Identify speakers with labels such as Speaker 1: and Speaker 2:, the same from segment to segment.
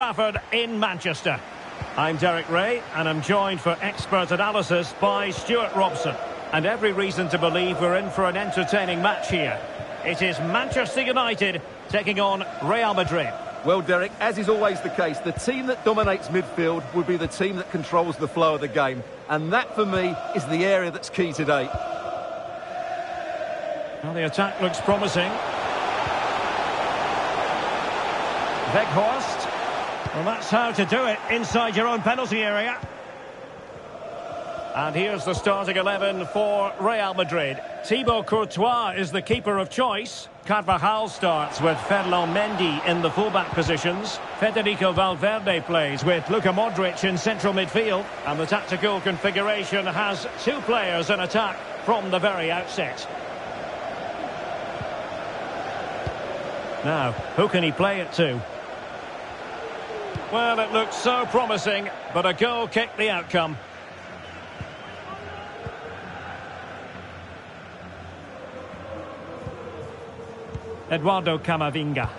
Speaker 1: Trafford in Manchester. I'm Derek Ray and I'm joined for expert analysis by Stuart Robson. And every reason to believe we're in for an entertaining match here. It is Manchester United taking on Real Madrid.
Speaker 2: Well, Derek, as is always the case, the team that dominates midfield would be the team that controls the flow of the game. And that, for me, is the area that's key today.
Speaker 1: Well, the attack looks promising. Weghorst. Well, that's how to do it inside your own penalty area. And here's the starting 11 for Real Madrid. Thibaut Courtois is the keeper of choice. Carvajal starts with Ferland Mendy in the fullback positions. Federico Valverde plays with Luka Modric in central midfield. And the tactical configuration has two players in attack from the very outset. Now, who can he play it to? Well, it looked so promising, but a goal kicked the outcome. Eduardo Camavinga.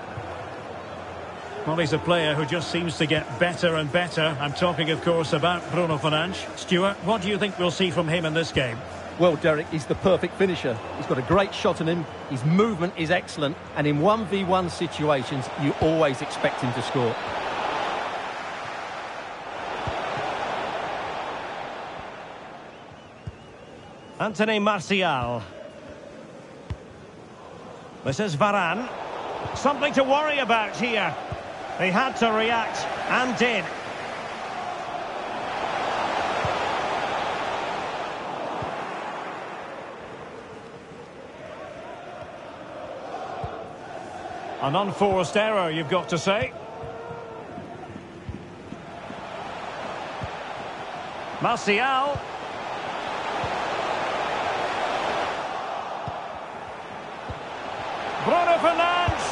Speaker 1: Well, he's a player who just seems to get better and better. I'm talking, of course, about Bruno Fernandes. Stuart, what do you think we'll see from him in this game?
Speaker 2: Well, Derek, he's the perfect finisher. He's got a great shot on him. His movement is excellent. And in 1v1 situations, you always expect him to score.
Speaker 1: Anthony Martial. This is Varane. Something to worry about here. They had to react, and did. An unforced error, you've got to say. Martial. Bruno Fernandes.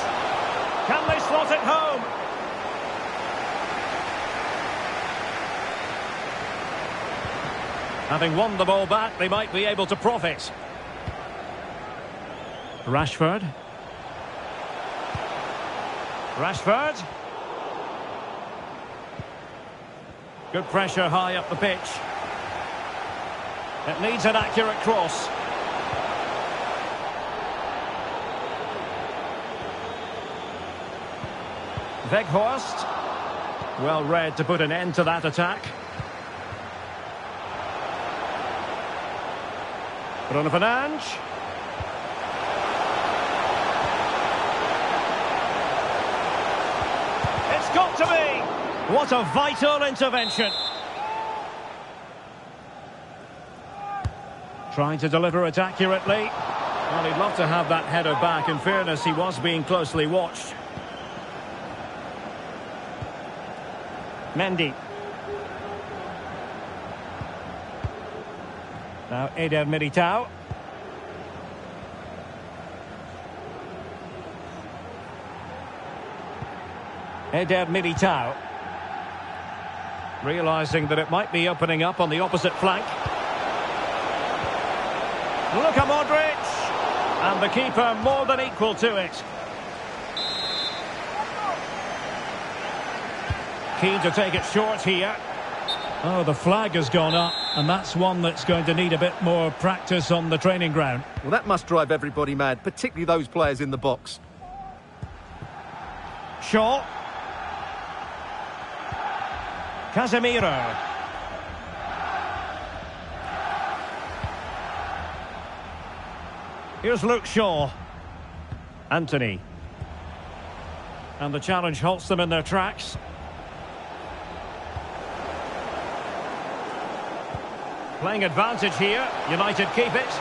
Speaker 1: Can they slot it home? Having won the ball back, they might be able to profit. Rashford. Rashford. Good pressure high up the pitch. It needs an accurate cross. Weghorst. Well read to put an end to that attack. Bruno Fernandes. It's got to be. What a vital intervention. Trying to deliver it accurately. Well, he'd love to have that header back. In fairness, he was being closely watched. Mendy. Now Eder Militao. Eder Militao. Realising that it might be opening up on the opposite flank. Luka Modric. And the keeper more than equal to it. Keen to take it short here. Oh, the flag has gone up, and that's one that's going to need a bit more practice on the training ground.
Speaker 2: Well, that must drive everybody mad, particularly those players in the box.
Speaker 1: Shaw. Casemiro. Here's Luke Shaw. Antony. And the challenge halts them in their tracks. Playing advantage here. United keep it.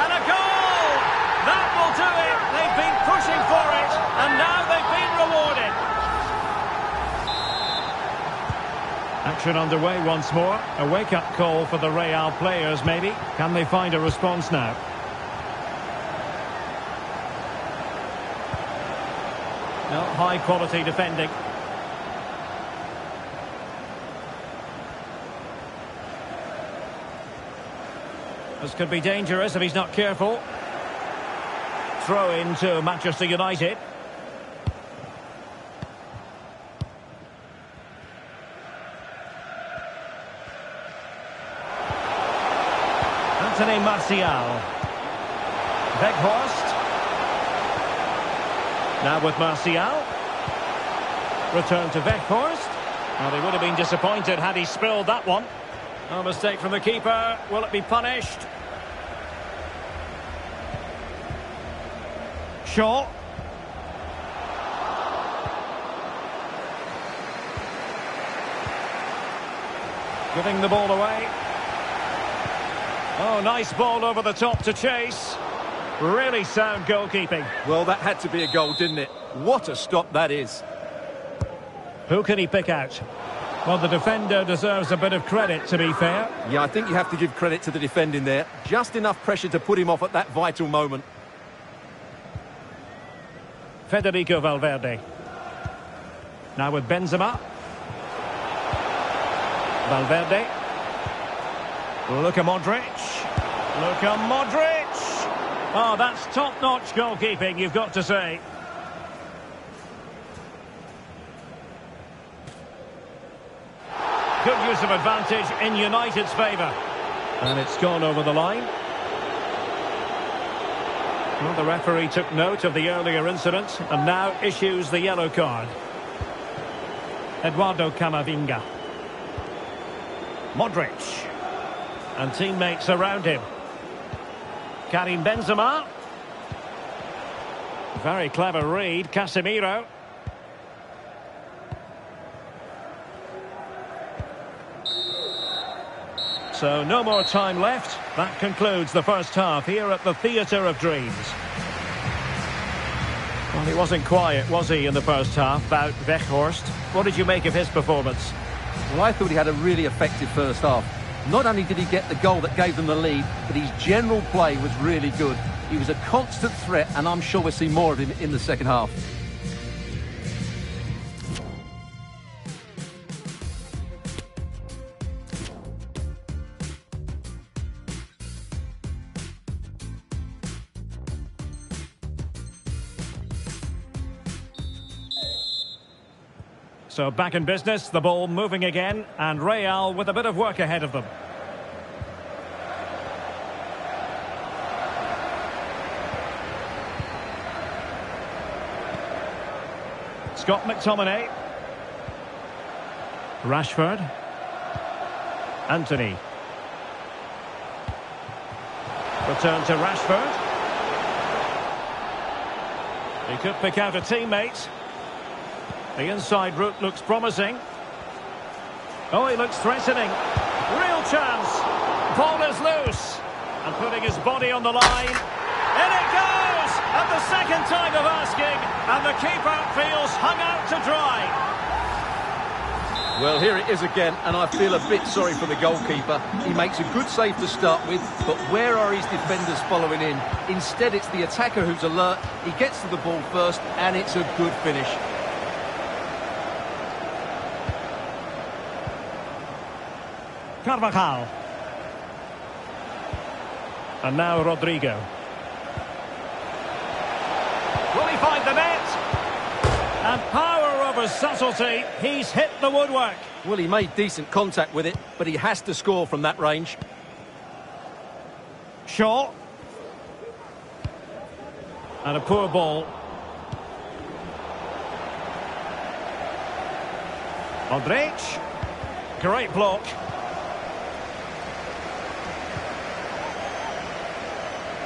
Speaker 1: And a goal! That will do it. They've been pushing for it, and now they've been rewarded. Action underway once more. A wake-up call for the Real players, maybe. Can they find a response now? No, high-quality defending. This could be dangerous if he's not careful. Throw in to Manchester United. Anthony Martial. Weghorst. Now with Martial. Return to Weghorst. Now well, they would have been disappointed had he spilled that one. No mistake from the keeper. Will it be punished? Shaw. Giving the ball away. Oh, nice ball over the top to chase. Really sound goalkeeping.
Speaker 2: Well, that had to be a goal, didn't it? What a stop that is.
Speaker 1: Who can he pick out? Well, the defender deserves a bit of credit, to be fair.
Speaker 2: Yeah, I think you have to give credit to the defending there. Just enough pressure to put him off at that vital moment.
Speaker 1: Federico Valverde. Now with Benzema. Valverde. Luka Modric. Luka Modric. Oh, that's top-notch goalkeeping, you've got to say. Good use of advantage in United's favour. And it's gone over the line. Well, the referee took note of the earlier incident and now issues the yellow card. Eduardo Camavinga. Modric. And teammates around him. Karim Benzema. Very clever read, Casemiro. So no more time left. That concludes the first half here at the Theatre of Dreams. Well, he wasn't quiet, was he, in the first half, about Weghorst? What did you make of his performance?
Speaker 2: Well, I thought he had a really effective first half. Not only did he get the goal that gave them the lead, but his general play was really good. He was a constant threat, and I'm sure we'll see more of him in the second half.
Speaker 1: So back in business, the ball moving again, and Real with a bit of work ahead of them. Scott McTominay. Rashford. Antony. Return to Rashford. He could pick out a teammate. The inside route looks promising. Oh, he looks threatening. Real chance. Ball is loose. And putting his body on the line. In it goes! At the second time of asking. And the keeper feels hung out to dry.
Speaker 2: Well, here it is again, and I feel a bit sorry for the goalkeeper. He makes a good save to start with, but where are his defenders following in? Instead, it's the attacker who's alert. He gets to the ball first, and it's a good finish.
Speaker 1: Carvajal. And now Rodrygo. Will he find the net? And power over subtlety, he's hit the woodwork.
Speaker 2: Well, he made decent contact with it, but he has to score from that range.
Speaker 1: Shaw. And a poor ball. Modric. Great block.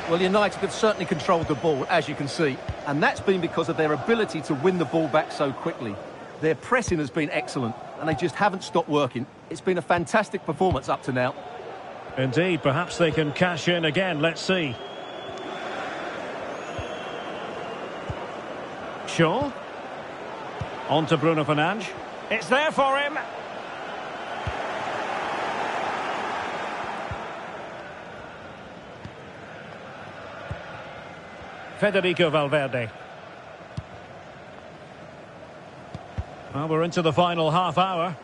Speaker 2: Well, United have certainly controlled the ball, as you can see, and that's been because of their ability to win the ball back so quickly. Their pressing has been excellent, and they just haven't stopped working. It's been a fantastic performance up to now.
Speaker 1: Indeed, perhaps they can cash in again. Let's see. Shaw. On to Bruno Fernandes. It's there for him. Federico Valverde. Well, we're into the final half hour.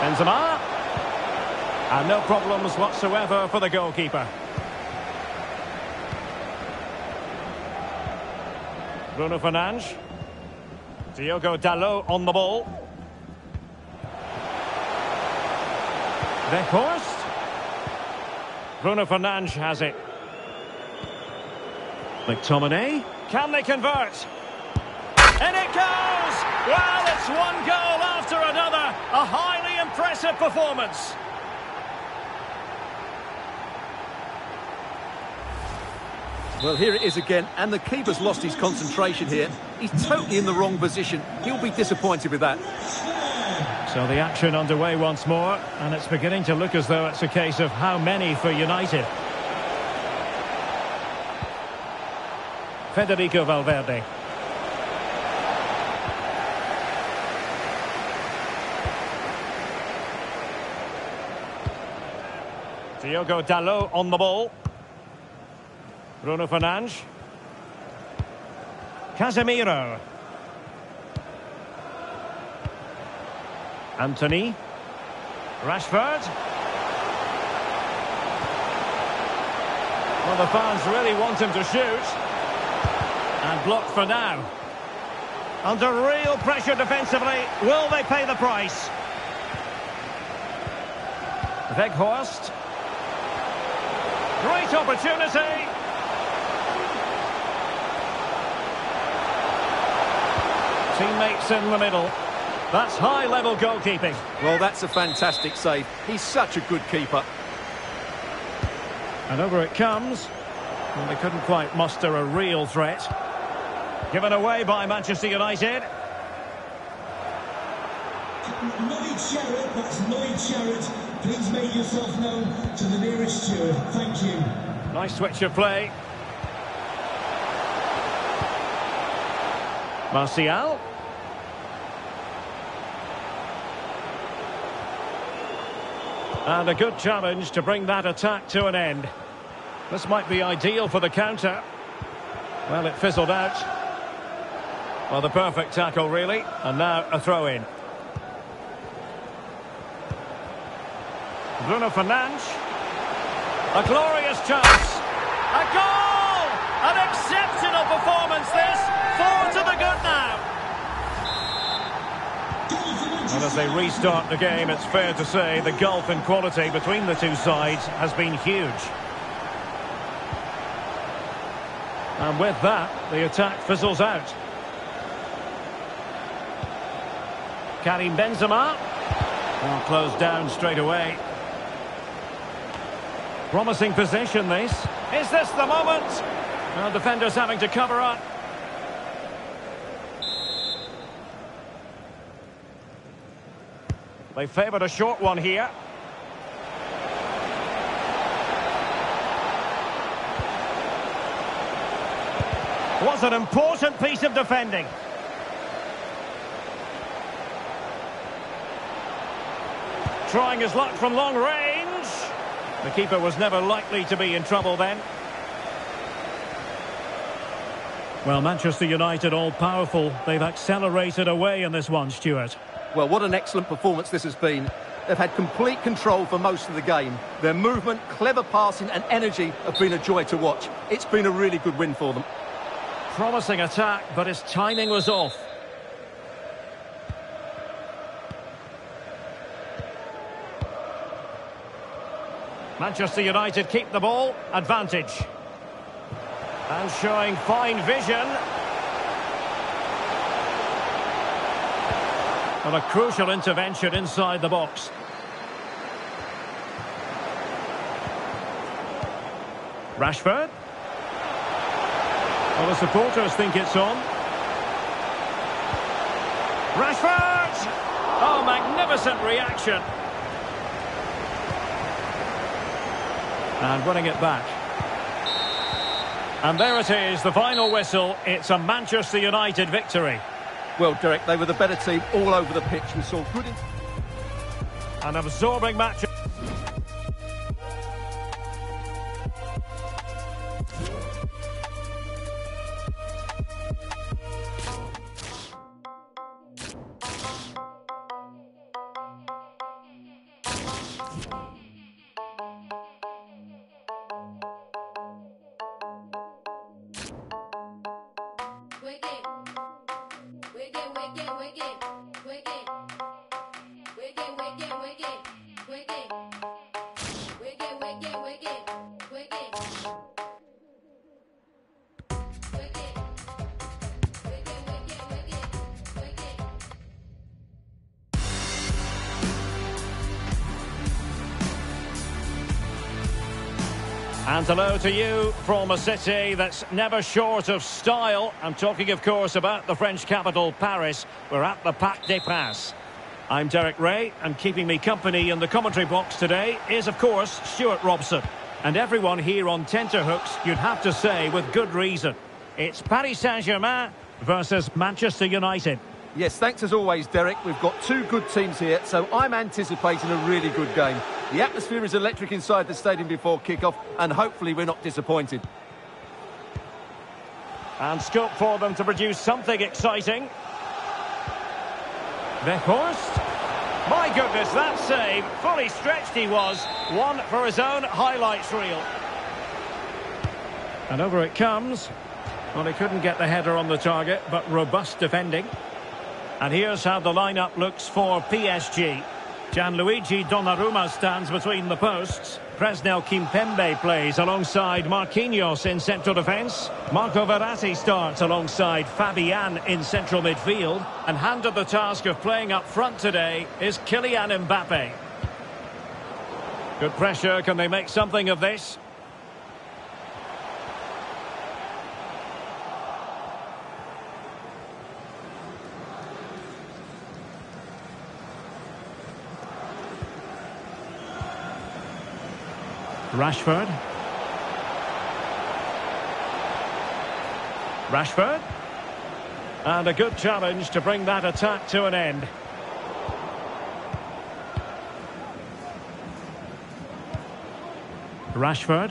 Speaker 1: Benzema. And no problems whatsoever for the goalkeeper. Bruno Fernandes. Diogo Dalot on the ball. Weghorst. Bruno Fernandes has it. McTominay. Can they convert? And it goes! Well, it's one goal after another. A highly impressive performance.
Speaker 2: Well, here it is again, and the keeper's lost his concentration here. He's totally in the wrong position. He'll be disappointed with that.
Speaker 1: So the action underway once more, and it's beginning to look as though it's a case of how many for United. Federico Valverde. Diogo Dalot on the ball. Bruno Fernandes. Casemiro. Antony. Rashford. Well, the fans really want him to shoot. And blocked for now. Under real pressure defensively. Will they pay the price? Weghorst. Great opportunity. Teammates in the middle. That's high-level goalkeeping.
Speaker 2: Well, that's a fantastic save. He's such a good keeper.
Speaker 1: And over it comes. And they couldn't quite muster a real threat. Given away by Manchester United.
Speaker 3: Lloyd Sherrod, that's Lloyd Sherrod. Please make yourself known to the nearest steward. Thank you.
Speaker 1: Nice switch of play. Martial. And a good challenge to bring that attack to an end. This might be ideal for the counter. Well, it fizzled out. Well, the perfect tackle, really. And now a throw-in. Bruno Fernandes. A glorious chance. A goal! An exceptional performance, this. Four to the good now. And as they restart the game, it's fair to say the gulf in quality between the two sides has been huge. And with that, the attack fizzles out. Karim Benzema. Well, closed down straight away. Promising position, this. Is this the moment? Well, defenders having to cover up. They favoured a short one here. Was an important piece of defending. Trying his luck from long range. The keeper was never likely to be in trouble then. Well, Manchester United all-powerful. They've accelerated away in this one, Stuart.
Speaker 2: Well, what an excellent performance this has been. They've had complete control for most of the game. Their movement, clever passing and energy have been a joy to watch. It's been a really good win for them.
Speaker 1: Promising attack, but his timing was off. Manchester United keep the ball, advantage. And showing fine vision. And a crucial intervention inside the box. Rashford. Well, the supporters think it's on. Rashford! Oh, magnificent reaction. And winning it back. And there it is, the final whistle. It's a Manchester United victory.
Speaker 2: Well, Derek, they were the better team all over the pitch. We saw good...
Speaker 1: An absorbing match. And hello to you from a city that's never short of style. I'm talking, of course, about the French capital, Paris. We're at the Parc des Princes. I'm Derek Ray, and keeping me company in the commentary box today is, of course, Stuart Robson. And everyone here on tenterhooks, you'd have to say, with good reason. It's Paris Saint-Germain versus Manchester United.
Speaker 2: Yes, thanks as always, Derek. We've got two good teams here, so I'm anticipating a really good game. The atmosphere is electric inside the stadium before kick-off, and hopefully we're not disappointed.
Speaker 1: And scope for them to produce something exciting. Weghorst. My goodness, that save. Fully stretched he was. One for his own highlights reel. And over it comes. Well, he couldn't get the header on the target, but robust defending. And here's how the lineup looks for PSG. Gianluigi Donnarumma stands between the posts. Presnel Kimpembe plays alongside Marquinhos in central defence. Marco Verratti starts alongside Fabian in central midfield. And handed the task of playing up front today is Kylian Mbappe. Good pressure. Can they make something of this? Rashford. Rashford. And a good challenge to bring that attack to an end. Rashford.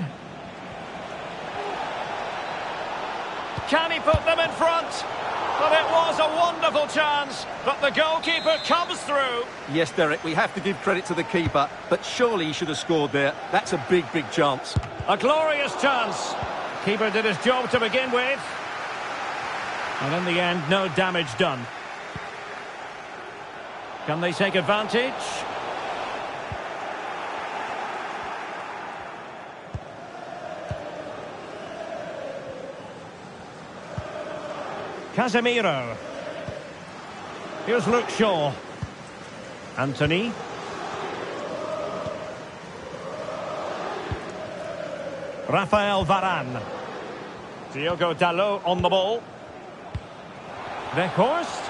Speaker 1: Can he put them in front? But it was a wonderful chance, but the goalkeeper comes through.
Speaker 2: Yes, Derek, we have to give credit to the keeper, but surely he should have scored there. That's a big, big chance.
Speaker 1: A glorious chance. Keeper did his job to begin with. And in the end, no damage done. Can they take advantage? Casemiro. Here's Luke Shaw. Antony. Rafael Varane. Diogo Dalot on the ball. Weghorst.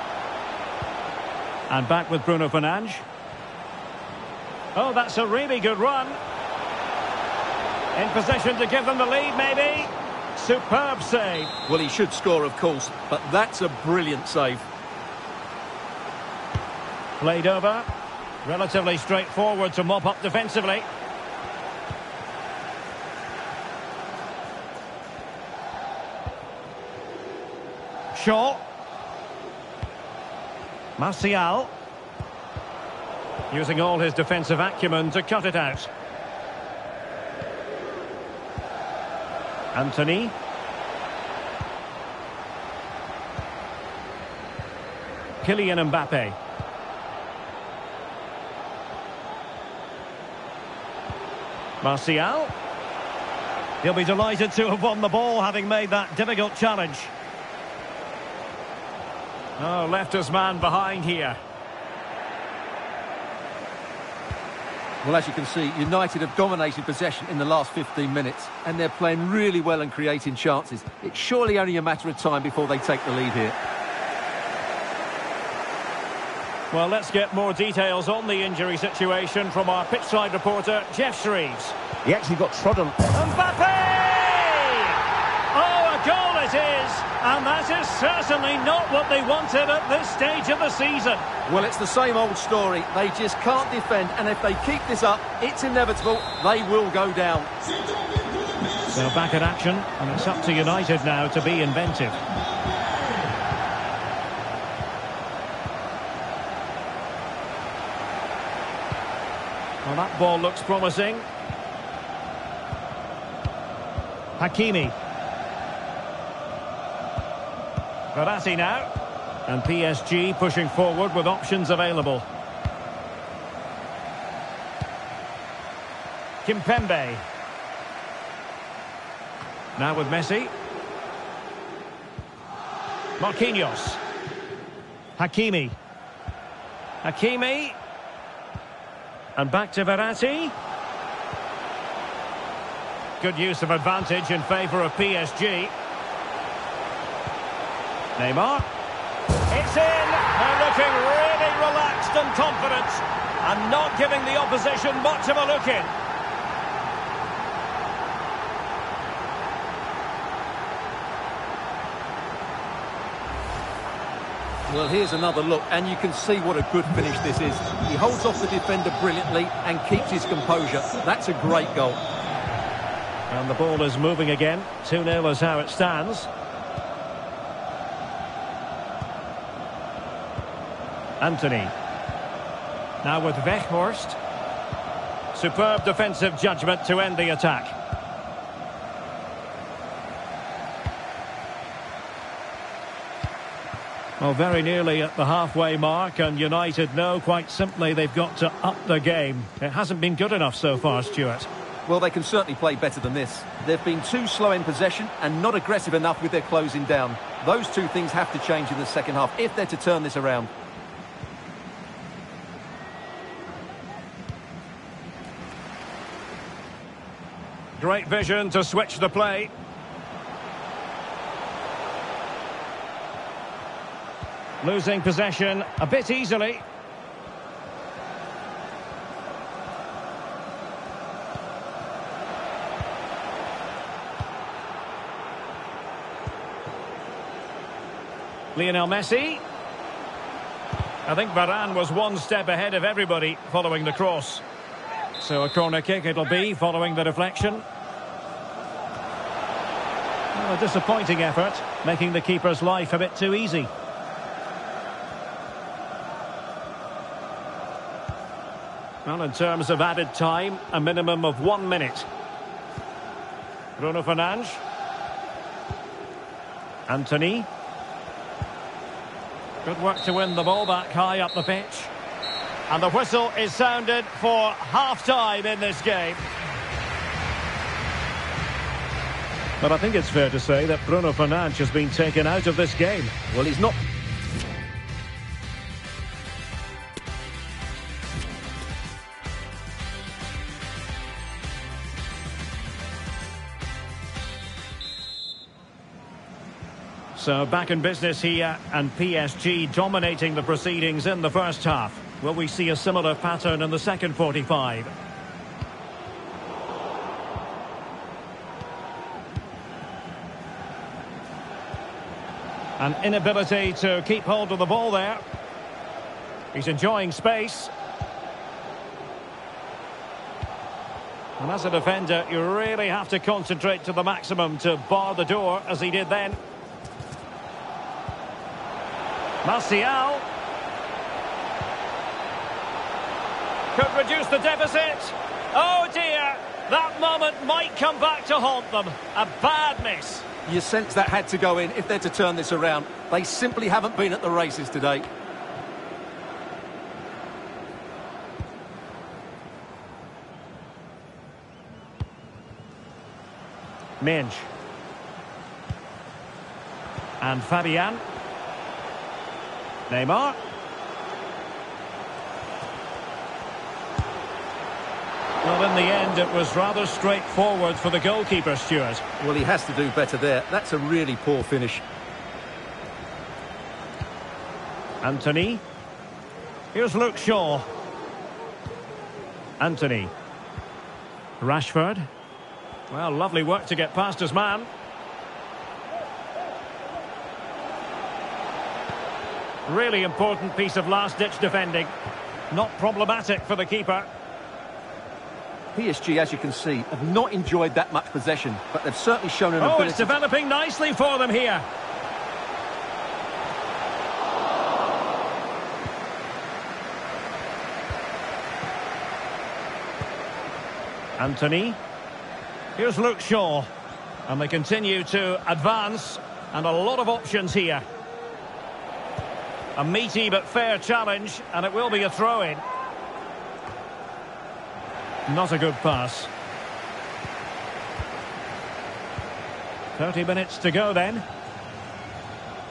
Speaker 1: And back with Bruno Fernandes. Oh, that's a really good run. In position to give them the lead, maybe. Superb save.
Speaker 2: Well, he should score, of course, but that's a brilliant save.
Speaker 1: Played over. Relatively straightforward to mop up defensively. Shaw. Martial. Using all his defensive acumen to cut it out. Antony. Kylian Mbappe. Martial. He'll be delighted to have won the ball, having made that difficult challenge. Oh, left his man behind here.
Speaker 2: Well, as you can see, United have dominated possession in the last 15 minutes, and they're playing really well and creating chances. It's surely only a matter of time before they take the lead here.
Speaker 1: Well, let's get more details on the injury situation from our pitchside reporter, Jeff Shreves.
Speaker 4: He actually got trodden.
Speaker 1: Mbappe! A it is! And that is certainly not what they wanted at this stage of the season.
Speaker 2: Well, it's the same old story. They just can't defend, and if they keep this up, it's inevitable. They will go down.
Speaker 1: So back in action, and it's up to United now to be inventive. Well, that ball looks promising. Hakimi. Verratti now. And PSG pushing forward with options available. Kimpembe. Now with Messi. Marquinhos. Hakimi. Hakimi. And back to Verratti. Good use of advantage in favour of PSG. Neymar. It's in! They're looking really relaxed and confident. And not giving the opposition much of a look in.
Speaker 2: Well, here's another look, and you can see what a good finish this is. He holds off the defender brilliantly and keeps his composure. That's a great goal.
Speaker 1: And the ball is moving again. 2-0 is how it stands. Antony. Now with Weghorst. Superb defensive judgment to end the attack. Well, very nearly at the halfway mark, and United know quite simply they've got to up the game. It hasn't been good enough so far, Stuart.
Speaker 2: Well, they can certainly play better than this. They've been too slow in possession and not aggressive enough with their closing down. Those two things have to change in the second half if they're to turn this around.
Speaker 1: Great vision to switch the play. Losing possession a bit easily. Lionel Messi. I think Varane was one step ahead of everybody following the cross. So a corner kick it'll be following the deflection. A disappointing effort, making the keeper's life a bit too easy. Well, in terms of added time, a minimum of one minute. Bruno Fernandes. Antony. Good work to win the ball back high up the pitch. And the whistle is sounded for half-time in this game. But I think it's fair to say that Bruno Fernandes has been taken out of this game.
Speaker 2: Well, he's not
Speaker 1: So back in business here and PSG dominating the proceedings in the first half. Will we see a similar pattern in the second 45? An inability to keep hold of the ball there. He's enjoying space. And as a defender, you really have to concentrate to the maximum to bar the door, as he did then. Martial. Could reduce the deficit. Oh dear, that moment might come back to haunt them. A bad miss.
Speaker 2: You sense that had to go in if they're to turn this around. They simply haven't been at the races today.
Speaker 1: Minge. And Fabian. Neymar. Well, in the end, it was rather straightforward for the goalkeeper, Stuart.
Speaker 2: Well, he has to do better there. That's a really poor finish.
Speaker 1: Antony. Here's Luke Shaw. Antony. Rashford. Well, lovely work to get past his man. Really important piece of last-ditch defending. Not problematic for the keeper.
Speaker 2: PSG, as you can see, have not enjoyed that much possession, but they've certainly shown an
Speaker 1: Oh,
Speaker 2: ability...
Speaker 1: it's developing nicely for them here. Antony. Here's Luke Shaw. And they continue to advance. And a lot of options here. A meaty but fair challenge. And it will be a throw-in. Not a good pass. 30 minutes to go then.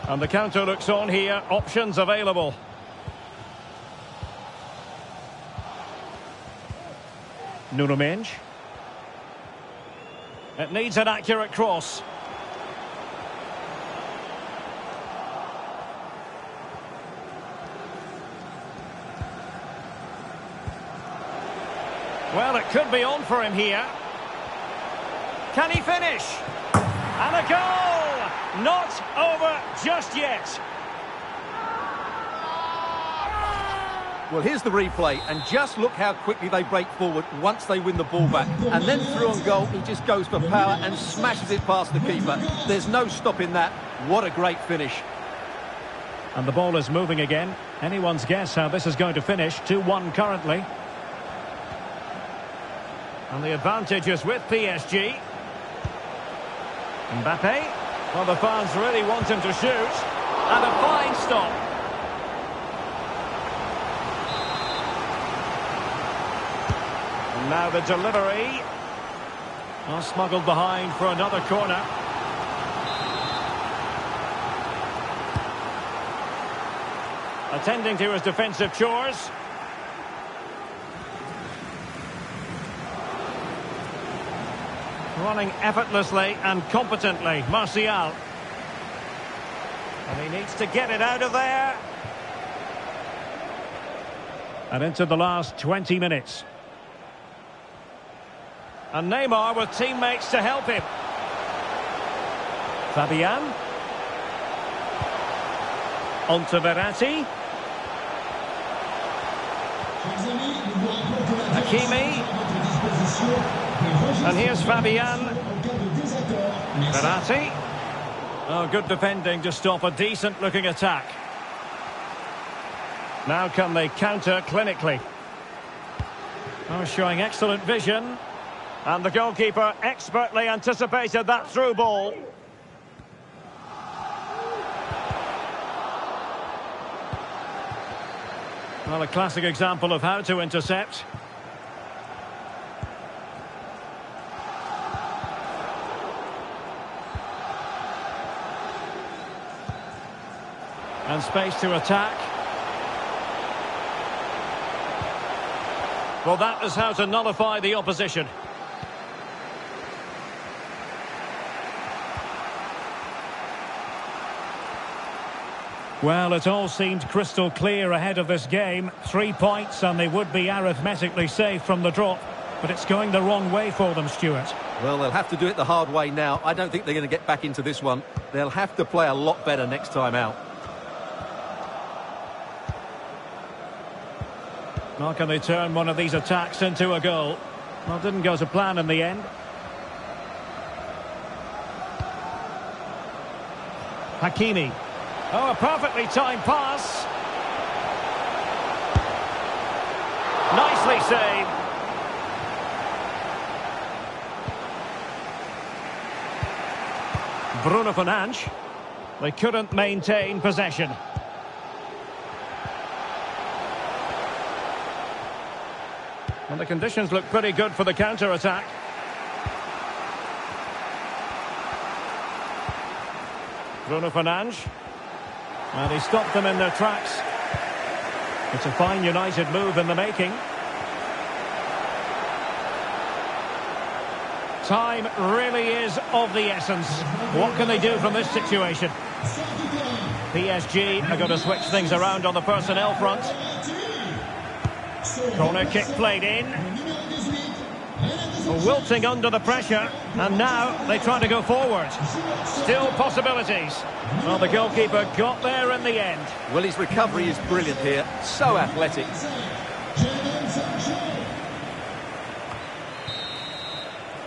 Speaker 1: And the counter looks on here. Options available. Nuno Mendes. It needs an accurate cross. Well, it could be on for him here. Can he finish? And a goal! Not over just yet.
Speaker 2: Well, here's the replay, and just look how quickly they break forward once they win the ball back. And then through on goal, he just goes for power and smashes it past the keeper. There's no stopping that. What a great finish.
Speaker 1: And the ball is moving again. Anyone's guess how this is going to finish. 2-1 currently. And the advantage is with PSG. Mbappe. Well, the fans really want him to shoot. And a fine stop. And now the delivery. Oh, smuggled behind for another corner. Attending to his defensive chores. Running effortlessly and competently, Martial. And he needs to get it out of there. And into the last 20 minutes. And Neymar with teammates to help him. Fabian. On to Verratti. Hakimi. And here's Fabian. Verratti. Oh, good defending to stop a decent-looking attack. Now can they counter clinically? Oh, showing excellent vision. And the goalkeeper expertly anticipated that through ball. Well, a classic example of how to intercept. And space to attack. Well, that is how to nullify the opposition. Well, it all seemed crystal clear ahead of this game. Three points and they would be arithmetically safe from the drop. But it's going the wrong way for them, Stuart.
Speaker 2: Well, they'll have to do it the hard way now. I don't think they're going to get back into this one. They'll have to play a lot better next time out.
Speaker 1: How can they turn one of these attacks into a goal? Well, didn't go to plan in the end. Hakimi. Oh, a perfectly timed pass. Nicely saved. Bruno Fernandes. They couldn't maintain possession. And the conditions look pretty good for the counter-attack. Bruno Fernandes. And he stopped them in their tracks. It's a fine United move in the making. Time really is of the essence. What can they do from this situation? PSG are going to switch things around on the personnel front. Corner kick played in. Wilting under the pressure, and now they try to go forward. Still possibilities. Well, the goalkeeper got there in the end.
Speaker 2: Well, his recovery is brilliant here. So athletic.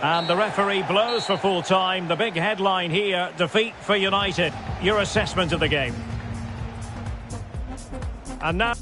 Speaker 1: And the referee blows for full time. The big headline here, defeat for United. Your assessment of the game. And now...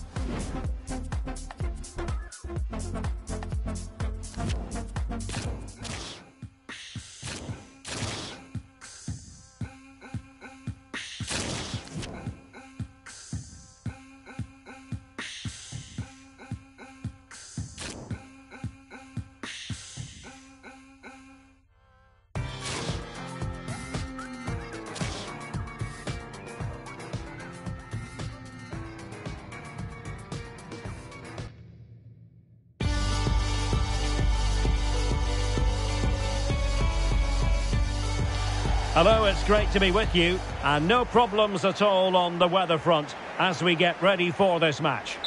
Speaker 1: Hello, it's great to be with you. And no problems at all on the weather front as we get ready for this match.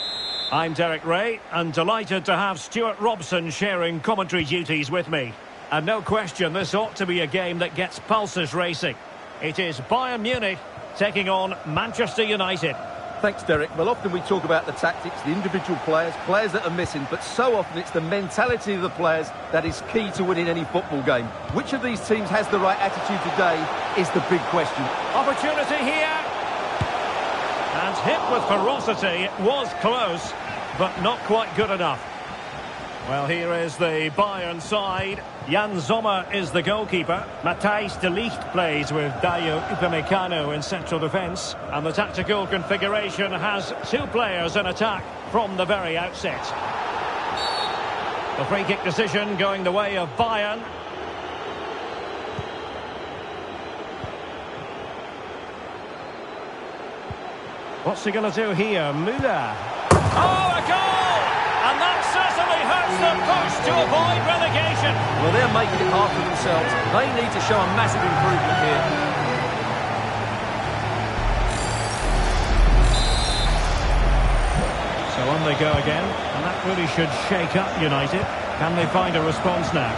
Speaker 1: I'm Derek Ray and delighted to have Stuart Robson sharing commentary duties with me. And no question, this ought to be a game that gets pulses racing. It is Bayern Munich taking on Manchester United.
Speaker 2: Thanks, Derek. Well, often we talk about the tactics, the individual players, players that are missing, but so often it's the mentality of the players that is key to winning any football game. Which of these teams has the right attitude today is the big question.
Speaker 1: Opportunity here. And hit with ferocity. It was close, but not quite good enough. Well, here is the Bayern side. Yann Sommer is the goalkeeper. Matthijs de Ligt plays with Dayot Upamecano in central defence. And the tactical configuration has two players in attack from the very outset. The free kick decision going the way of Bayern. What's he going to do here? Müller. Oh, a goal! And that certainly hurts the push to avoid relegation.
Speaker 2: Well, they're making it hard for themselves. They need to show a massive improvement here.
Speaker 1: So on they go again, and that really should shake up United. Can they find a response now?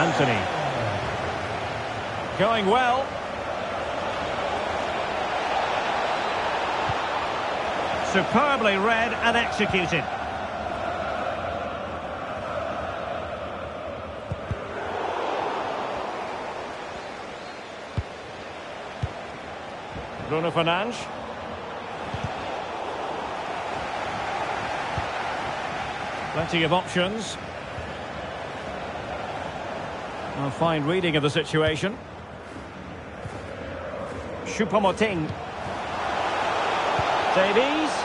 Speaker 1: Antony. Going well. Superbly read and executed. Bruno Fernandes. Plenty of options. A fine reading of the situation. Choupo-Moting. Davies.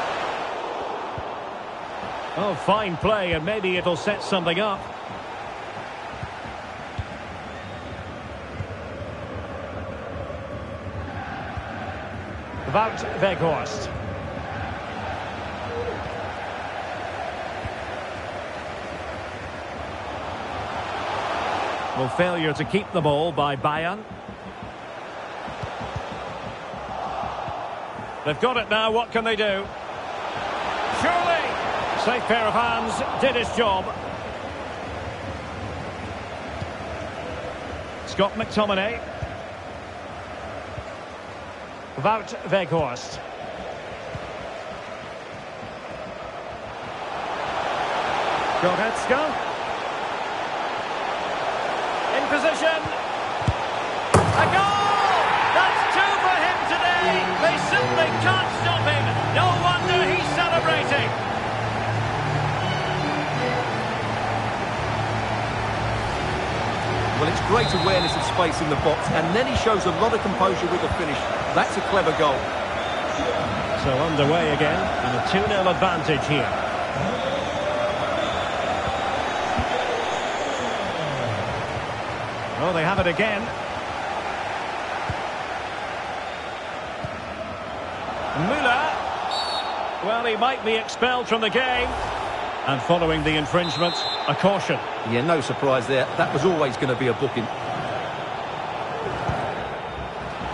Speaker 1: Oh, fine play, and maybe it'll set something up. Wout Weghorst. Well, failure to keep the ball by Bayern. They've got it now, what can they do? Safe pair of hands, did his job. Scott McTominay. Wout Weghorst. Goretzka.
Speaker 2: Great awareness of space in the box, and then he shows a lot of composure with the finish. That's a clever goal.
Speaker 1: So underway again, and a 2-0 advantage here. Oh, they have it again. Müller. Well, he might be expelled from the game. And following the infringement, a caution.
Speaker 2: Yeah, no surprise there. That was always going to be a booking.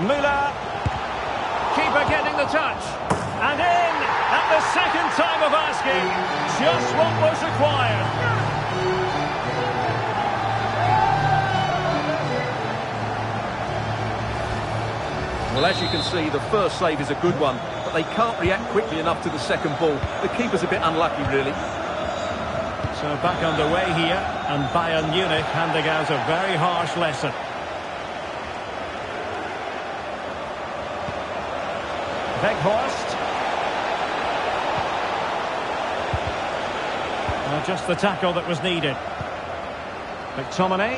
Speaker 1: Müller. Keeper getting the touch. And in at the second time of asking. Just what was required.
Speaker 2: Well, as you can see, the first save is a good one, but they can't react quickly enough to the second ball. The keeper's a bit unlucky, really.
Speaker 1: So back underway here, and Bayern Munich handing out a very harsh lesson. Weghorst. Well, just the tackle that was needed. McTominay.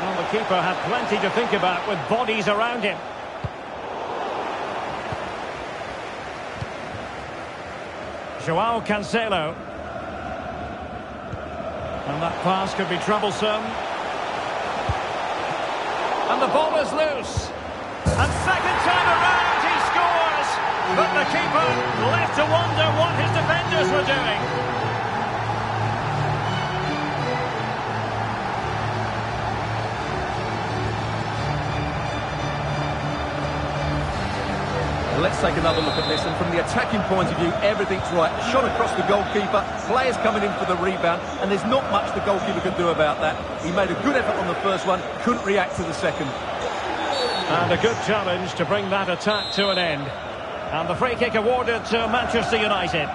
Speaker 1: Well, the keeper had plenty to think about with bodies around him. Joao Cancelo. And that pass could be troublesome. And the ball is loose. And second time around he scores. But the keeper left to wonder what his defenders were doing.
Speaker 2: Let's take another look at this, and from the attacking point of view, everything's right. Shot across the goalkeeper, players coming in for the rebound, and there's not much the goalkeeper can do about that. He made a good effort on the first one, couldn't react to the second.
Speaker 1: And a good challenge to bring that attack to an end. And the free kick awarded to Manchester United.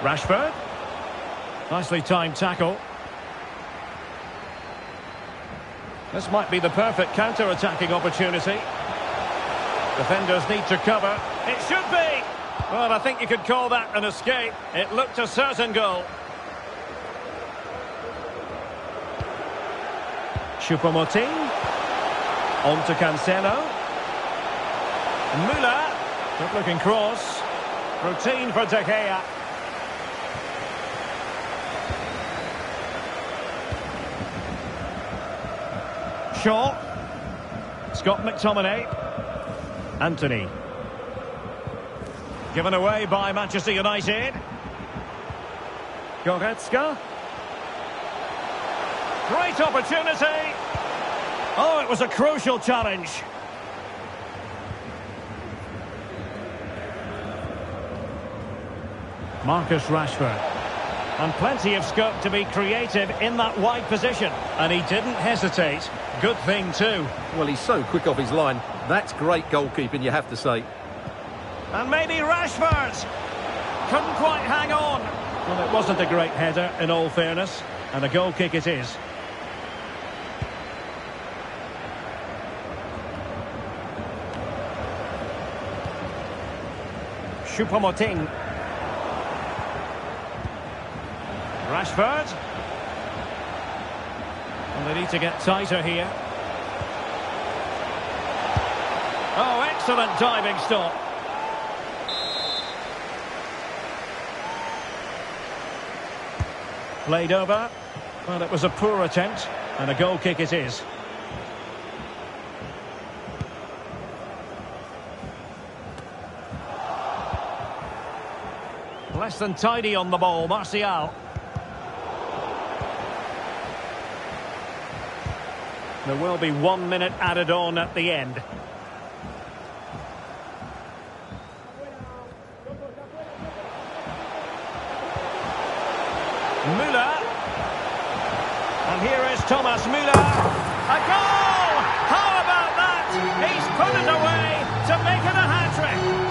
Speaker 1: Rashford. Nicely timed tackle. This might be the perfect counter-attacking opportunity. Defenders need to cover. It should be! Well, I think you could call that an escape. It looked a certain goal. Choupo-Moting. On to Cancelo. Müller. Good looking cross. Routine for De Gea. Shaw. Scott McTominay. Antony. Given away by Manchester United. Goretzka. Great opportunity. Oh, it was a crucial challenge. Marcus Rashford. And plenty of scope to be creative in that wide position. And he didn't hesitate. Good thing too.
Speaker 2: Well, he's so quick off his line. That's great goalkeeping, you have to say.
Speaker 1: And maybe Rashford. Couldn't quite hang on. Well, it wasn't a great header, in all fairness. And a goal kick it is. Choupo-Moting. Rashford. They need to get tighter here. Oh, excellent diving stop. Played over. Well, it was a poor attempt, and a goal kick it is. Less than tidy on the ball, Martial. There will be one minute added on at the end. Müller. And here is Thomas Müller. A goal! How about that? He's put it away to make it a hat-trick.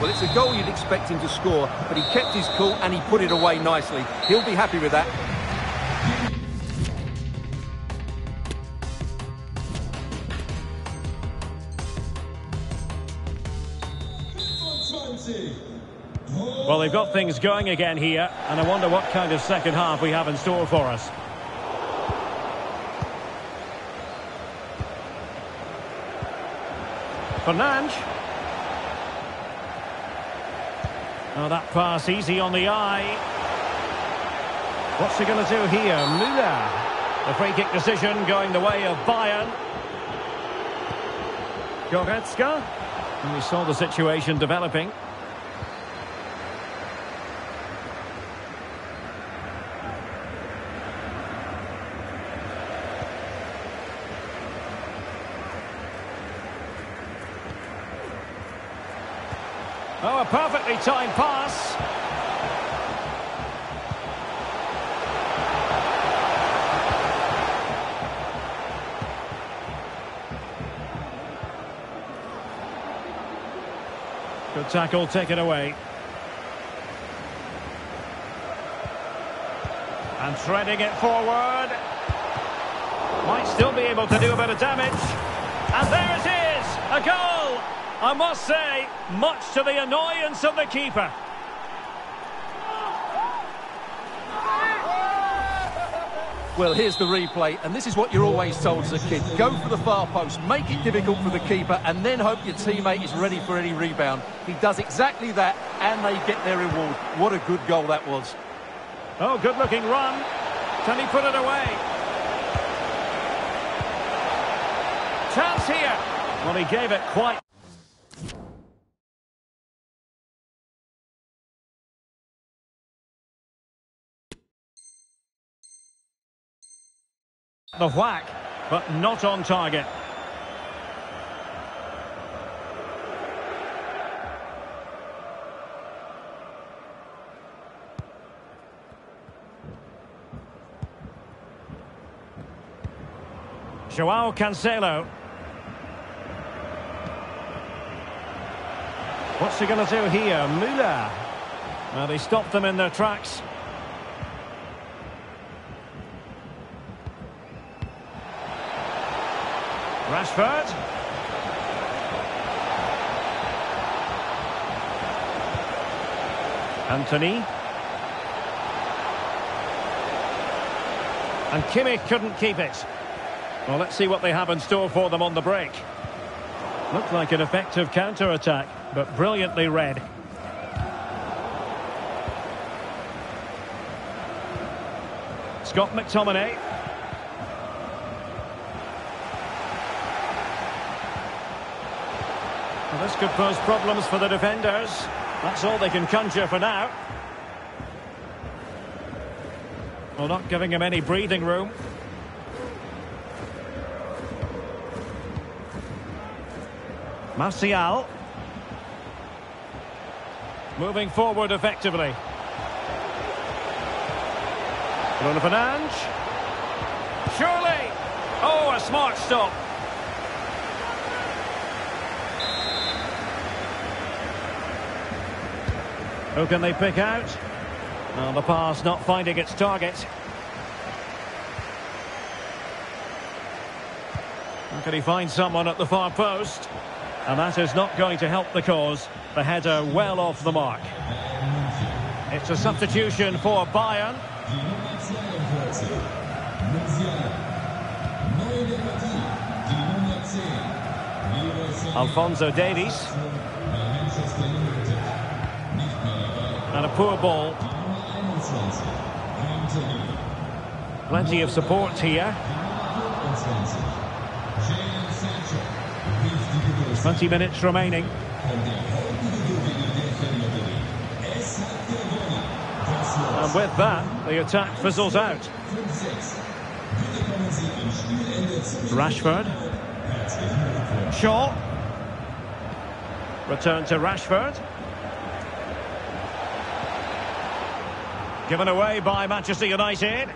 Speaker 2: Well, it's a goal you'd expect him to score, but he kept his cool and he put it away nicely. He'll be happy with that.
Speaker 1: Well, they've got things going again here, and I wonder what kind of second half we have in store for us. Fernandes. Oh, that pass easy on the eye. What's he going to do here? Müller. The free kick decision going the way of Bayern. Goretzka. And we saw the situation developing. Oh, a perfectly timed pass. Good tackle taken away. And threading it forward. Might still be able to do a bit of damage. And there it is! A goal! I must say, much to the annoyance of the keeper.
Speaker 2: Well, here's the replay, and this is what you're always told as a kid. Go for the far post, make it difficult for the keeper, and then hope your teammate is ready for any rebound. He does exactly that, and they get their reward. What a good goal that was.
Speaker 1: Oh, good-looking run. Can he put it away? Chance here. Well, he gave it quite... the whack, but not on target. Joao Cancelo. What's he going to do here? Müller. Well, they stopped them in their tracks. Rashford. Antony. And Kimmich couldn't keep it. Well, let's see what they have in store for them on the break. Looked like an effective counter-attack, but brilliantly read. Scott McTominay. Could pose problems for the defenders. That's all they can conjure for now. Well, not giving him any breathing room. Martial. Moving forward effectively. Bruno Fernandes. Surely! Oh, a smart stop. Who can they pick out? Well, the pass not finding its target. Can he find someone at the far post? And that is not going to help the cause. The header well off the mark. It's a substitution for Bayern. Alphonso Davies. And a poor ball. Plenty of support here. 20 minutes remaining. And with that, the attack fizzles out. Rashford. Shaw. Return to Rashford. Given away by Manchester United.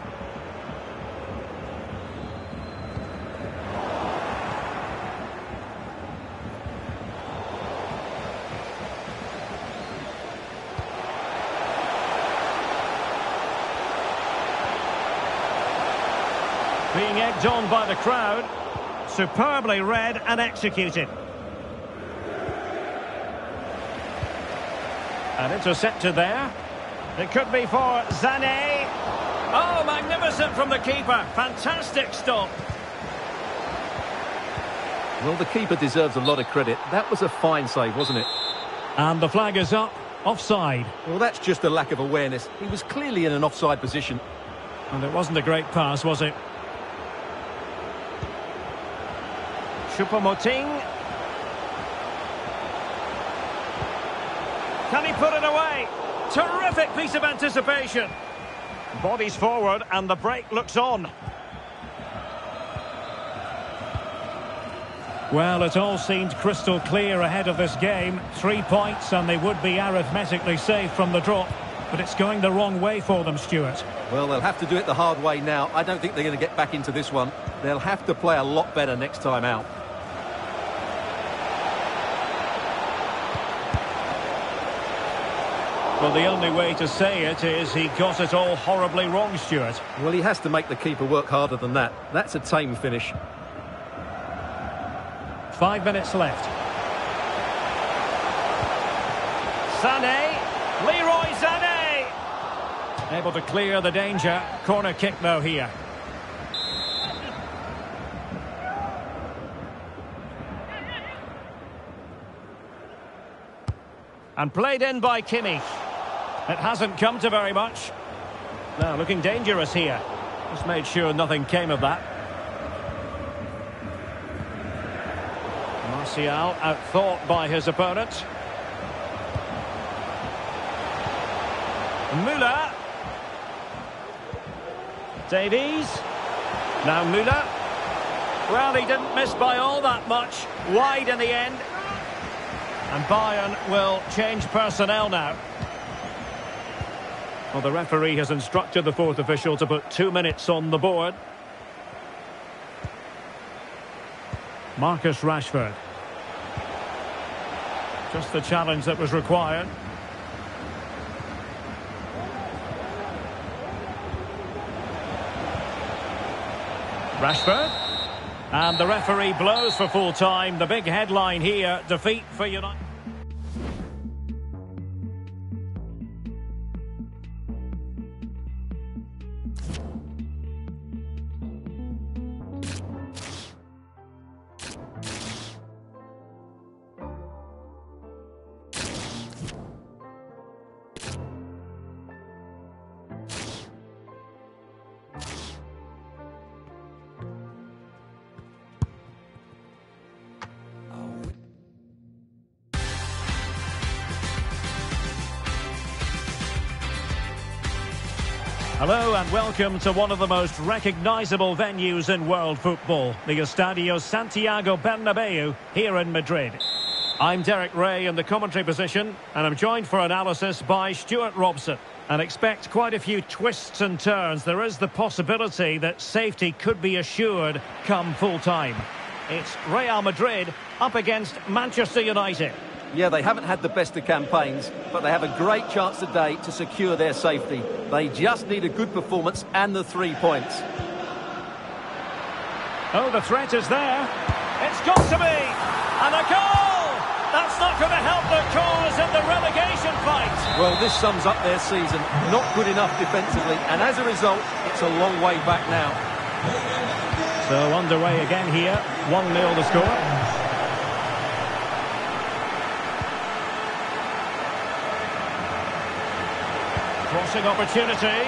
Speaker 1: Being egged on by the crowd. Superbly read and executed. And intercepted there. It could be for Sané. Oh, magnificent from the keeper. Fantastic stop.
Speaker 2: Well, the keeper deserves a lot of credit. That was a fine save, wasn't it?
Speaker 1: And the flag is up. Offside.
Speaker 2: Well, that's just a lack of awareness. He was clearly in an offside position.
Speaker 1: And it wasn't a great pass, was it? Choupo-Moting. Can he put it away? Terrific piece of anticipation. Bodies forward and the break looks on. Well, it all seemed crystal clear ahead of this game. Three points and they would be arithmetically safe from the drop. But it's going the wrong way for them, Stuart.
Speaker 2: Well, they'll have to do it the hard way now. I don't think they're going to get back into this one. They'll have to play a lot better next time out.
Speaker 1: Well, the only way to say it is he got it all horribly wrong, Stuart.
Speaker 2: Well, he has to make the keeper work harder than that. That's a tame finish.
Speaker 1: Five minutes left. Sané. Leroy Sané. Able to clear the danger. Corner kick, though, here. And played in by Kimmich. It hasn't come to very much. Now, looking dangerous here. Just made sure nothing came of that. Martial outthought by his opponent. Müller. Davies. Now Müller. Well, he didn't miss by all that much. Wide in the end. And Bayern will change personnel now. Well, the referee has instructed the fourth official to put two minutes on the board. Marcus Rashford. Just the challenge that was required. Rashford. And the referee blows for full time. The big headline here, defeat for United. Welcome to one of the most recognisable venues in world football, the Estadio Santiago Bernabeu here in Madrid. I'm Derek Ray in the commentary position and I'm joined for analysis by Stuart Robson. And expect quite a few twists and turns. There is the possibility that safety could be assured come full time. It's Real Madrid up against Manchester United.
Speaker 2: Yeah, they haven't had the best of campaigns, but they have a great chance today to secure their safety. They just need a good performance and the three points.
Speaker 1: Oh, the threat is there. It's got to be. And a goal! That's not going to help their cause in the relegation fight.
Speaker 2: Well, this sums up their season. Not good enough defensively, and as a result, it's a long way back now.
Speaker 1: So underway again here. 1-0 the score. Crossing opportunity.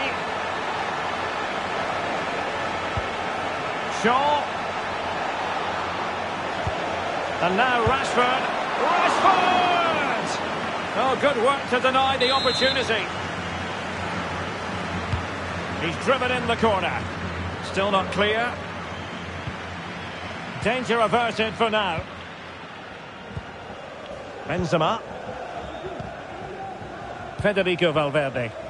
Speaker 1: Shaw. And now Rashford. Rashford! Oh, good work to deny the opportunity. He's driven in the corner. Still not clear. Danger averted for now. Benzema. Federico Valverde.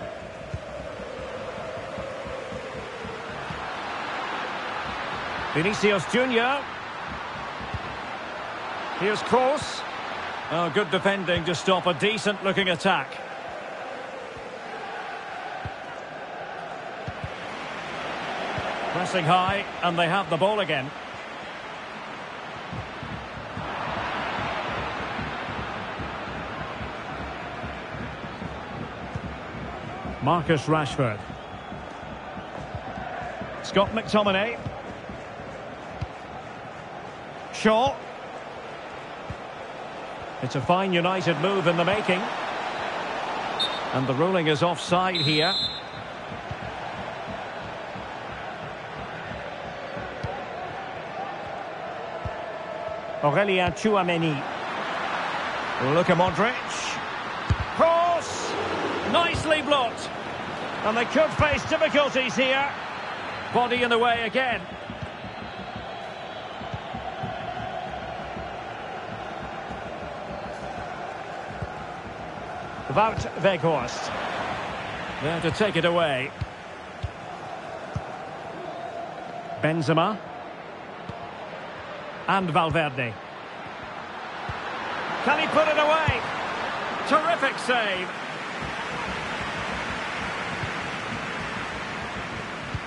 Speaker 1: Vinicius Junior. Here's Kroos. Oh, good defending to stop a decent-looking attack. Pressing high, and they have the ball again. Marcus Rashford. Scott McTominay. Shaw. It's a fine United move in the making. And the ruling is offside here. Aurelien Tchouameni. Luka Modric. Cross! Nicely blocked. And they could face difficulties here. Body in the way again. Wout Weghorst. There to take it away. Benzema. And Valverde. Can he put it away? Terrific save.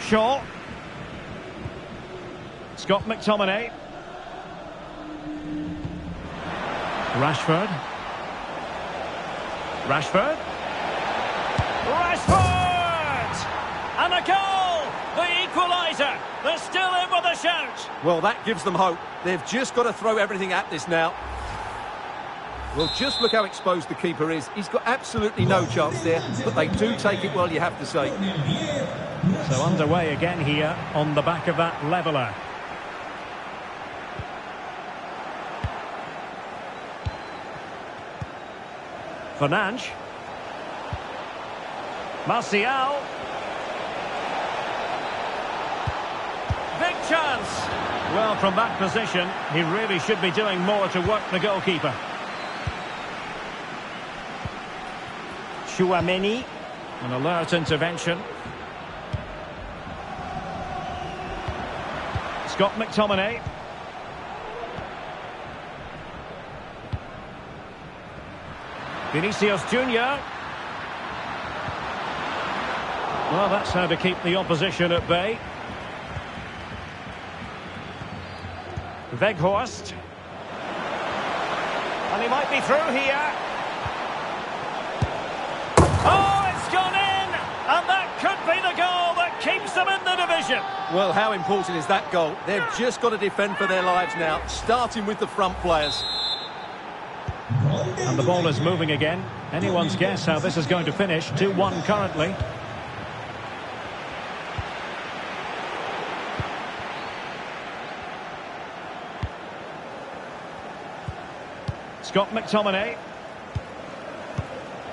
Speaker 1: Shaw. Scott McTominay. Rashford. Rashford. Rashford! And a goal! The equaliser! They're still in with a shout!
Speaker 2: Well, that gives them hope. They've just got to throw everything at this now. Well, just look how exposed the keeper is. He's got absolutely no chance there, but they do take it well, you have to say.
Speaker 1: So underway again here on the back of that leveller. Fernandes. Martial. Big chance. Well, from that position, he really should be doing more to work the goalkeeper. Tchouameni, an alert intervention. Scott McTominay. Vinicius Junior. Well, that's how to keep the opposition at bay. Weghorst. And he might be through here. Oh, it's gone in! And that could be the goal that keeps them in the division.
Speaker 2: Well, how important is that goal? They've just got to defend for their lives now, starting with the front players.
Speaker 1: The ball is moving again. Anyone's guess how this is going to finish. 2-1 currently. Scott McTominay.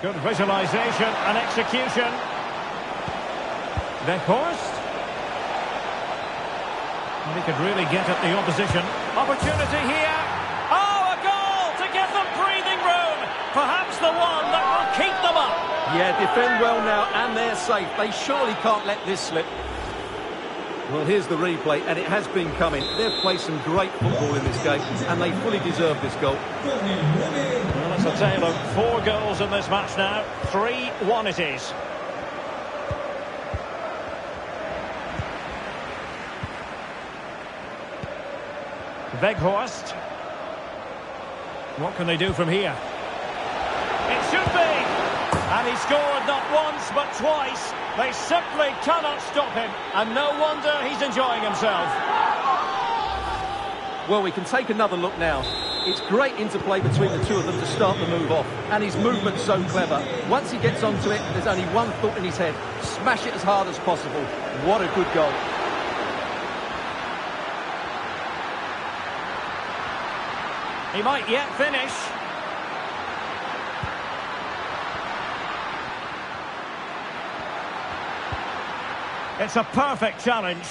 Speaker 1: Good visualisation and execution. Weghorst. And he could really get at the opposition. Opportunity here. Oh, a goal to get them breathing room. Perhaps the one that will keep them up.
Speaker 2: Yeah, defend well now, and they're safe. They surely can't let this slip. Well, here's the replay, and it has been coming. They've played some great football in this game, and they fully deserve this goal.
Speaker 1: Well, a tale of four goals in this match now. 3-1 it is. Weghorst. What can they do from here? It should be! And he scored not once, but twice. They simply cannot stop him. And no wonder he's enjoying himself.
Speaker 2: Well, we can take another look now. It's great interplay between the two of them to start the move off. And his movement's so clever. Once he gets onto it, there's only one thought in his head. Smash it as hard as possible. What a good goal.
Speaker 1: He might yet finish. It's a perfect challenge.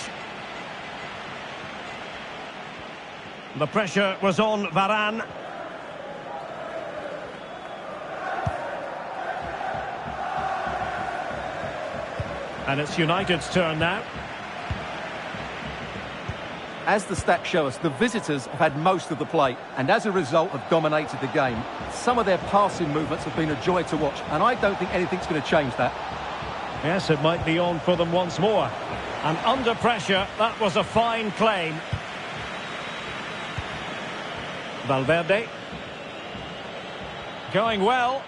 Speaker 1: The pressure was on Varane. And it's United's turn now.
Speaker 2: As the stats show us, the visitors have had most of the play, and as a result have dominated the game. Some of their passing movements have been a joy to watch, and I don't think anything's going to change that.
Speaker 1: Yes, it might be on for them once more. And under pressure, that was a fine claim. Valverde. Going well.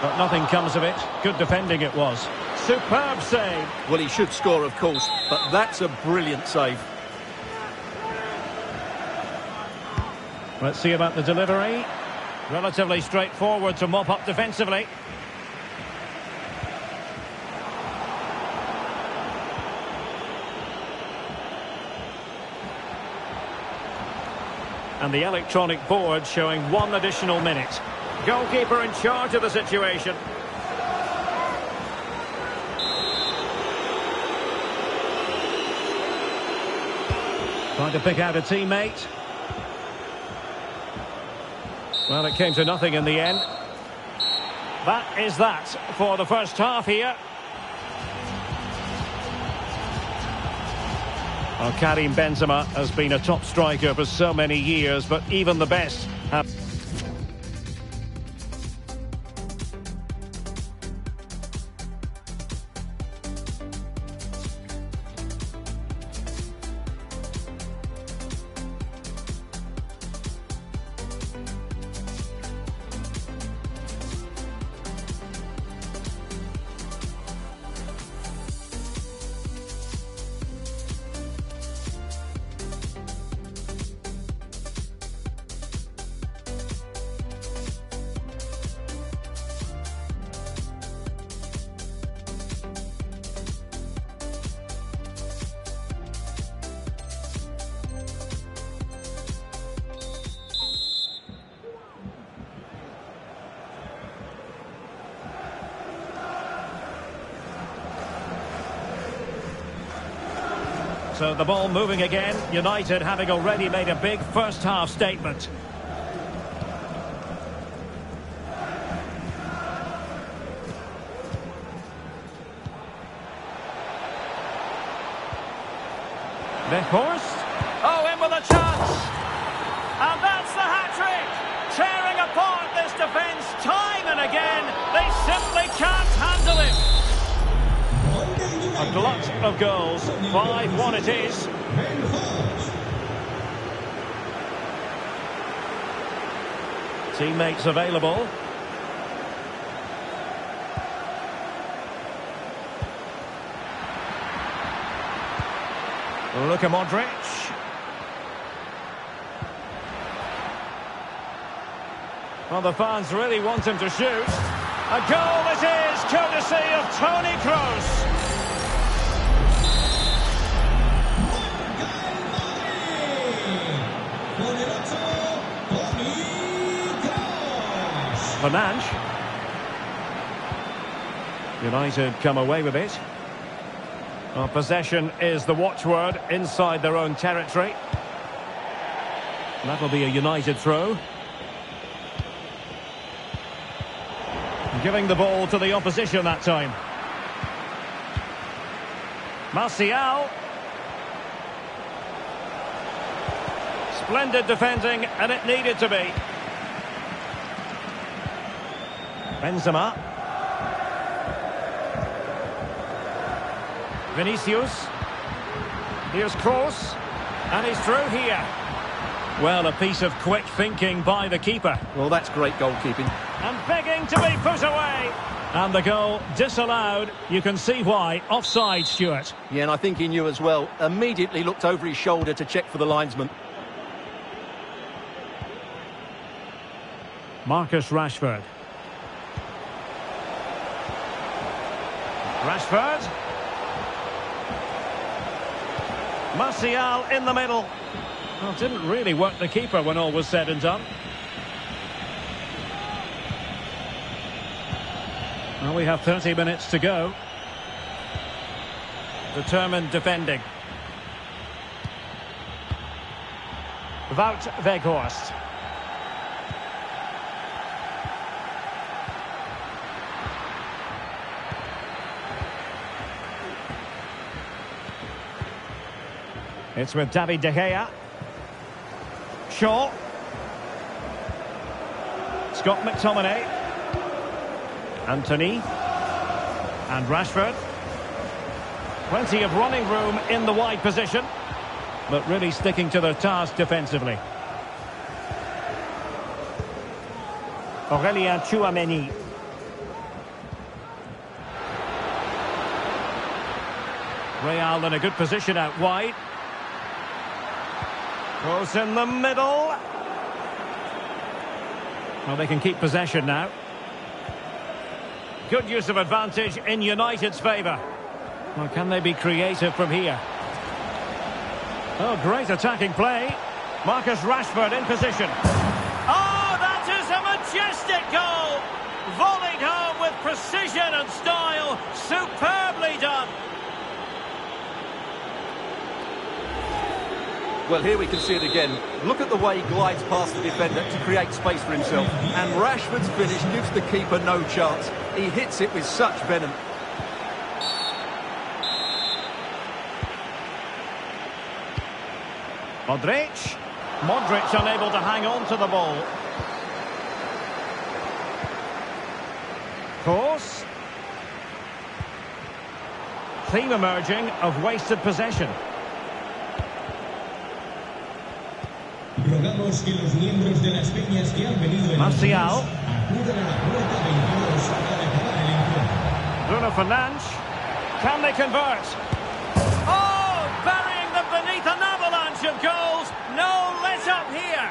Speaker 1: But nothing comes of it. Good defending it was. Superb save.
Speaker 2: Well, he should score, of course, but that's a brilliant save.
Speaker 1: Let's see about the delivery. Relatively straightforward to mop up defensively. And the electronic board showing one additional minute. Goalkeeper in charge of the situation. Trying to pick out a teammate. Well, it came to nothing in the end. That is that for the first half here. Well, Karim Benzema has been a top striker for so many years, but even the best have... moving again. United having already made a big first half statement. 5-1 it is. Teammates available. Luka Modric. Well, the fans really want him to shoot. A goal it is, courtesy of Tony Kroos. Fernandes. United come away with it. Well, possession is the watchword inside their own territory. That'll be a United throw. Giving the ball to the opposition that time. Martial. Splendid defending, and it needed to be. Benzema. Vinicius. Here's Kroos. And he's through here. Well, a piece of quick thinking by the keeper.
Speaker 2: Well, that's great goalkeeping.
Speaker 1: And begging to be put away. And the goal disallowed. You can see why. Offside, Stuart.
Speaker 2: Yeah, and I think he knew as well. Immediately looked over his shoulder to check for the linesman.
Speaker 1: Marcus Rashford. Rashford. Martial in the middle. Well, didn't really work the keeper when all was said and done. Well, we have 30 minutes to go. Determined defending. Wout Weghorst. It's with David De Gea. Shaw. Scott McTominay. Antony. And Rashford. Plenty of running room in the wide position. But really sticking to their task defensively. Aurelien Tchouameni. Real in a good position out wide. Close in the middle. Well, they can keep possession now. Good use of advantage in United's favour. Well, can they be creative from here? Oh, great attacking play. Marcus Rashford in position. Oh, that is a majestic goal! Volleyed home with precision and style. Superbly done.
Speaker 2: Well, here we can see it again. Look at the way he glides past the defender to create space for himself. And Rashford's finish gives the keeper no chance. He hits it with such venom.
Speaker 1: Modric. Modric unable to hang on to the ball. Kroos. Theme emerging of wasted possession.
Speaker 3: Rogamos que los miembros de las peñas que han venido en
Speaker 1: Martial.
Speaker 3: acudan a la puerta 22 al acabar el encuentro.
Speaker 1: Bruno Fernandes. Can they convert? Oh, burying them beneath an avalanche of goals. No let up here.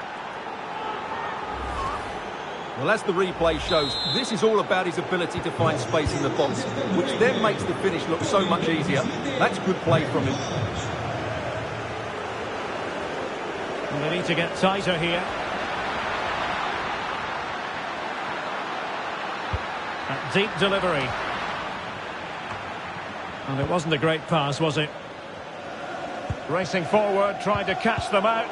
Speaker 2: Well, as the replay shows, this is all about his ability to find space in the box, which then makes the finish look so much easier. That's good play from him.
Speaker 1: And they need to get tighter here. Deep delivery. And it wasn't a great pass, was it? Racing forward, trying to catch them out.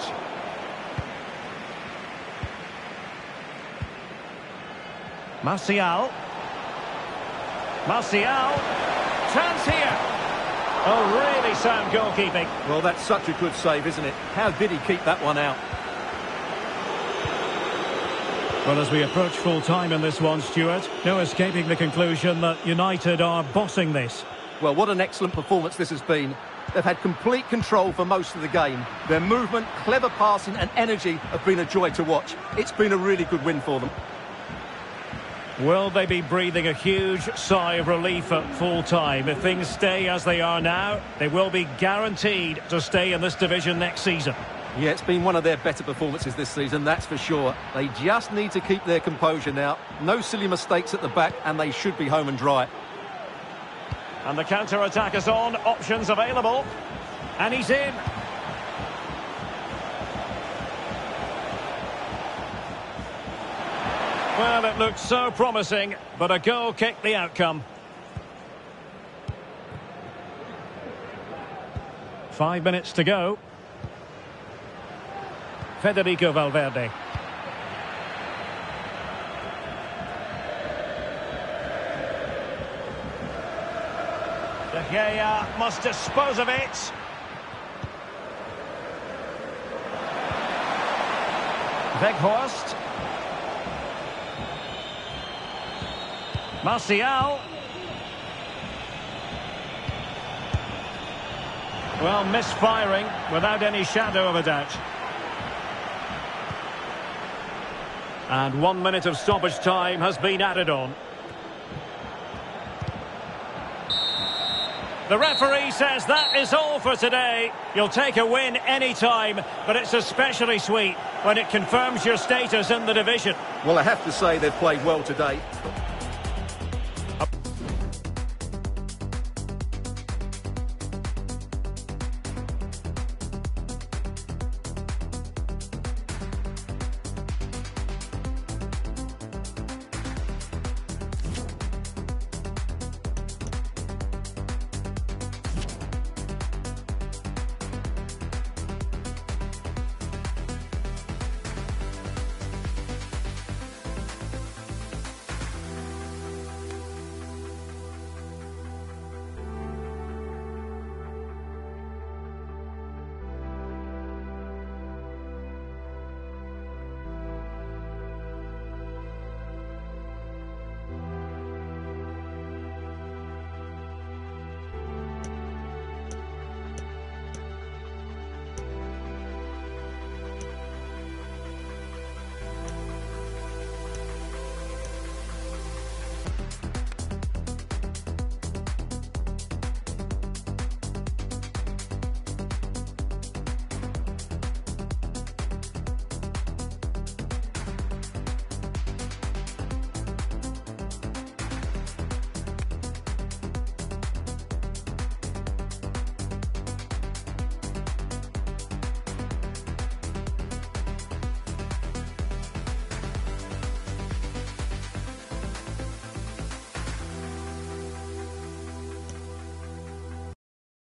Speaker 1: Martial. Martial. Chance here. Oh, really sound goalkeeping.
Speaker 2: Well, that's such a good save, isn't it? How did he keep that one out?
Speaker 1: Well, as we approach full time in this one, Stuart, no escaping the conclusion that United are bossing this.
Speaker 2: Well, what an excellent performance this has been. They've had complete control for most of the game. Their movement, clever passing and energy have been a joy to watch. It's been a really good win for them.
Speaker 1: Will they be breathing a huge sigh of relief at full time? If things stay as they are now, they will be guaranteed to stay in this division next season.
Speaker 2: Yeah, it's been one of their better performances this season, that's for sure. They just need to keep their composure now. No silly mistakes at the back, and they should be home and dry.
Speaker 1: And the counter-attack is on, options available. And he's in. Well, it looked so promising, but a goal kicked the outcome. Five minutes to go. Federico Valverde. De Gea must dispose of it. Weghorst. Martial. Well, misfiring without any shadow of a doubt. And one minute of stoppage time has been added on. The referee says that is all for today. You'll take a win any time, but it's especially sweet when it confirms your status in the division.
Speaker 2: Well, I have to say they've played well today.